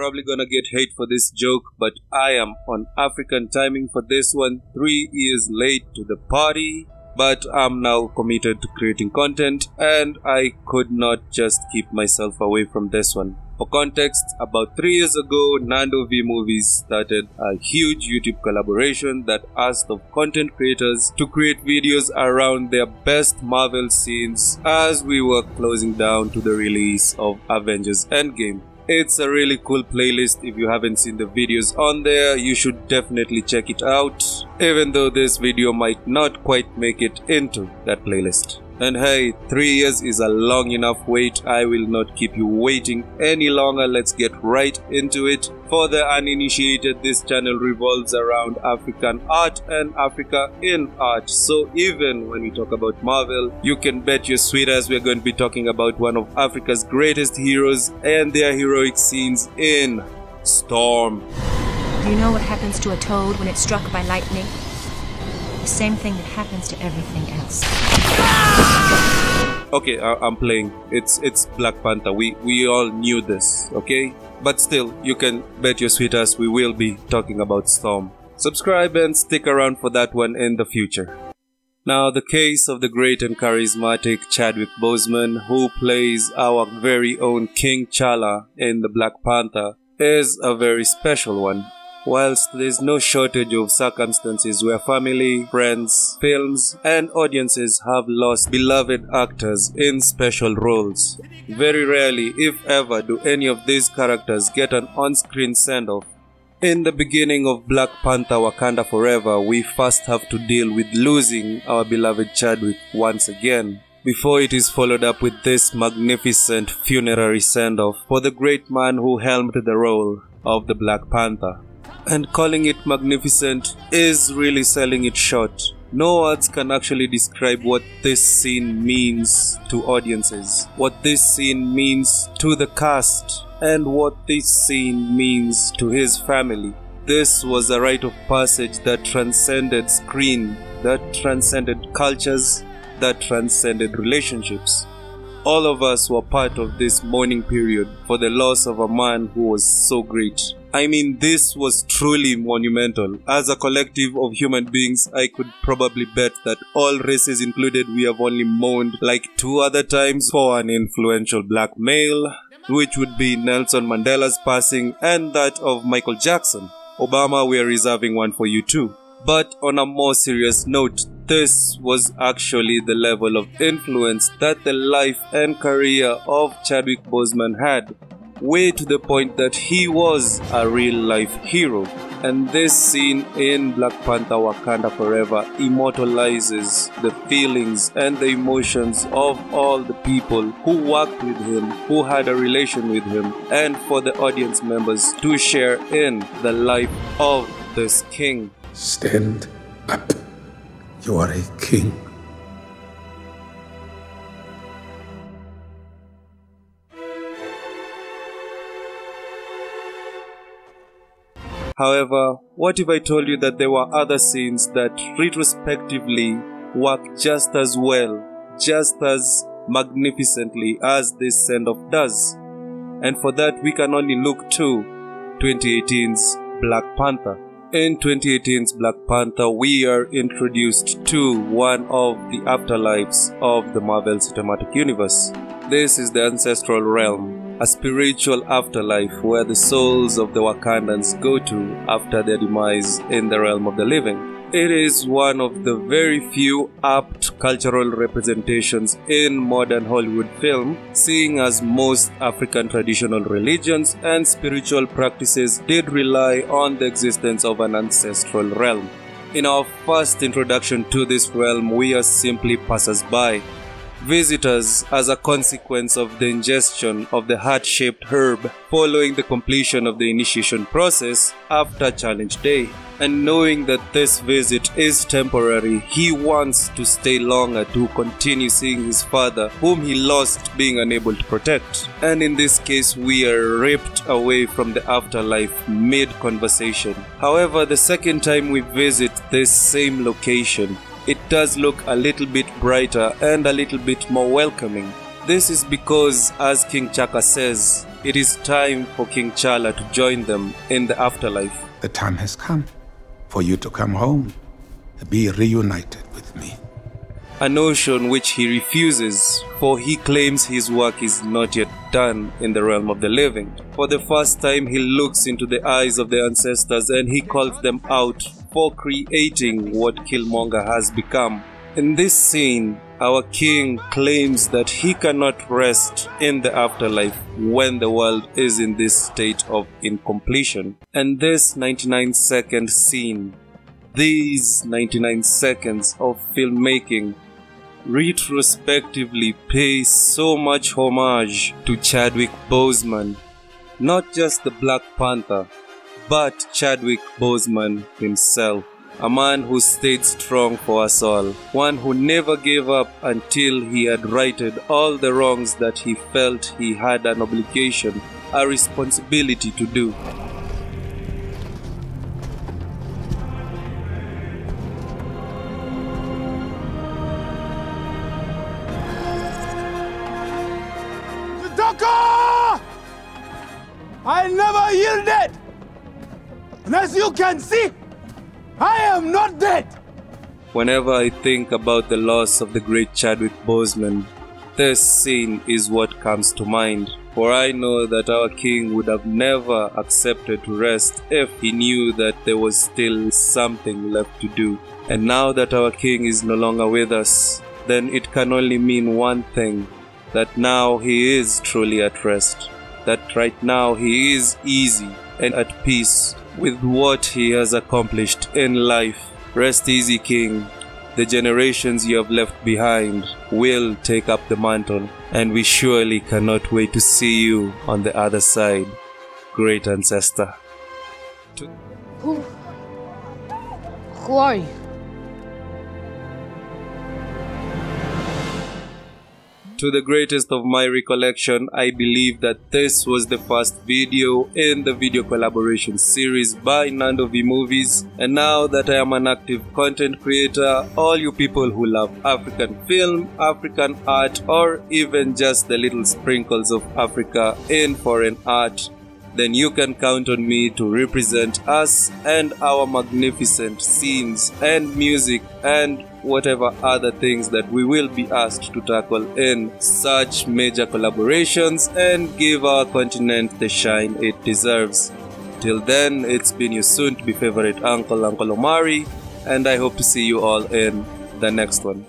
probably gonna get hate for this joke, but I am on African timing for this one, three years late to the party. But I'm now committed to creating content and I could not just keep myself away from this one. For context, about three years ago, Nando V Movies started a huge YouTube collaboration that asked of content creators to create videos around their best Marvel scenes as we were closing down to the release of Avengers Endgame. It's a really cool playlist. If you haven't seen the videos on there, you should definitely check it out. Even though this video might not quite make it into that playlist. And hey, 3 years is a long enough wait. I will not keep you waiting any longer. Let's get right into it. For the uninitiated, this channel revolves around African art and Africa in art. So even when we talk about Marvel, you can bet your sweet ass we're going to be talking about one of Africa's greatest heroes and their heroic scenes in Storm. Do you know what happens to a toad when it's struck by lightning? The same thing that happens to everything else. Okay, I- I'm playing. It's it's Black Panther. We we all knew this, okay? But still, you can bet your sweet ass we will be talking about Storm. Subscribe and stick around for that one in the future. Now, the case of the great and charismatic Chadwick Boseman, who plays our very own King T'Challa in the Black Panther, is a very special one. Whilst there's no shortage of circumstances where family, friends, films, and audiences have lost beloved actors in special roles, very rarely, if ever, do any of these characters get an on screen send off. In the beginning of Black Panther Wakanda Forever, we first have to deal with losing our beloved Chadwick once again. Before it is followed up with this magnificent funerary send off for the great man who helmed the role of the Black Panther. And calling it magnificent is really selling it short. No words can actually describe what this scene means to audiences, what this scene means to the cast, and what this scene means to his family. This was a rite of passage that transcended screen, that transcended cultures, that transcended relationships. All of us were part of this mourning period for the loss of a man who was so great. I mean, this was truly monumental. As a collective of human beings, I could probably bet that all races included, we have only mourned like two other times for an influential black male, which would be Nelson Mandela's passing and that of Michael Jackson. Obama, we are reserving one for you too. But on a more serious note, this was actually the level of influence that the life and career of Chadwick Boseman had, way to the point that he was a real life hero. And this scene in Black Panther Wakanda Forever immortalizes the feelings and the emotions of all the people who worked with him, who had a relation with him, and for the audience members to share in the life of this king. Stand up. You are a king. However, what if I told you that there were other scenes that retrospectively work just as well, just as magnificently as this send off does? And for that, we can only look to 2018's Black Panther. In 2018's Black Panther, we are introduced to one of the afterlives of the Marvel Cinematic Universe. This is the Ancestral Realm, a spiritual afterlife where the souls of the Wakandans go to after their demise in the realm of the living. It is one of the very few apt cultural representations in modern Hollywood film, seeing as most African traditional religions and spiritual practices did rely on the existence of an ancestral realm. In our first introduction to this realm, we are simply passers-by, visitors as a consequence of the ingestion of the heart-shaped herb following the completion of the initiation process after challenge day. And knowing that this visit is temporary, he wants to stay longer to continue seeing his father, whom he lost being unable to protect. And in this case, we are ripped away from the afterlife mid conversation. However, the second time we visit this same location, it does look a little bit brighter and a little bit more welcoming. This is because, as King T'Chaka says, it is time for King T'Challa to join them in the afterlife. The time has come for you to come home and be reunited with me. A notion which he refuses, for he claims his work is not yet done in the realm of the living. For the first time, he looks into the eyes of the ancestors and he calls them out for creating what Killmonger has become. In this scene, our king claims that he cannot rest in the afterlife when the world is in this state of incompletion. And this 99 second scene, these 99 seconds of filmmaking retrospectively pay so much homage to Chadwick Boseman, not just the Black Panther, but Chadwick Boseman himself. A man who stayed strong for us all, one who never gave up until he had righted all the wrongs that he felt he had an obligation, a responsibility to do. I never yielded! And as you can see, I am not dead! Whenever I think about the loss of the great Chadwick Boseman, this scene is what comes to mind. For I know that our king would have never accepted to rest if he knew that there was still something left to do. And now that our king is no longer with us, then it can only mean one thing that now he is truly at rest, that right now he is easy and at peace with what he has accomplished in life. Rest easy, King. The generations you have left behind will take up the mantle, and we surely cannot wait to see you on the other side, great ancestor. Who? Who are you? To the greatest of my recollection, I believe that this was the first video in the video collaboration series by Nando V Movies. And now that I am an active content creator, all you people who love African film, African art, or even just the little sprinkles of Africa in foreign art, then you can count on me to represent us and our magnificent scenes and music and whatever other things that we will be asked to tackle in such major collaborations and give our continent the shine it deserves. Till then, it's been your soon to be favorite uncle, Uncle Omari, and I hope to see you all in the next one.